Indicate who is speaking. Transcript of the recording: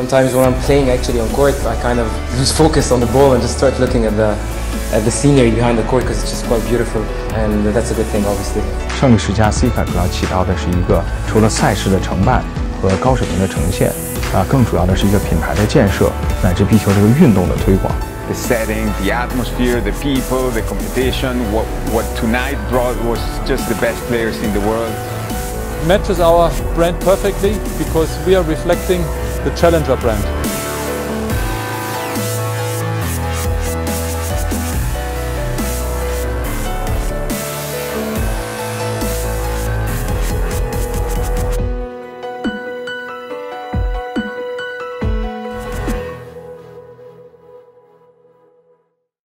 Speaker 1: sometimes when I'm playing actually on court, I kind of lose focus on the ball and just start looking at the at the scenery behind the court because it's just quite beautiful, and that's a good thing, obviously.
Speaker 2: 胜利十佳 C 卡主要起到的是一个除了赛事的承办和高水平的呈现，啊，更主要的是一个品牌的建设乃至壁球这个运动的推广。
Speaker 3: the setting, the atmosphere, the people, the competition. What, what tonight brought was just the best players in the world.
Speaker 4: matches our brand perfectly because we are reflecting the challenger brand.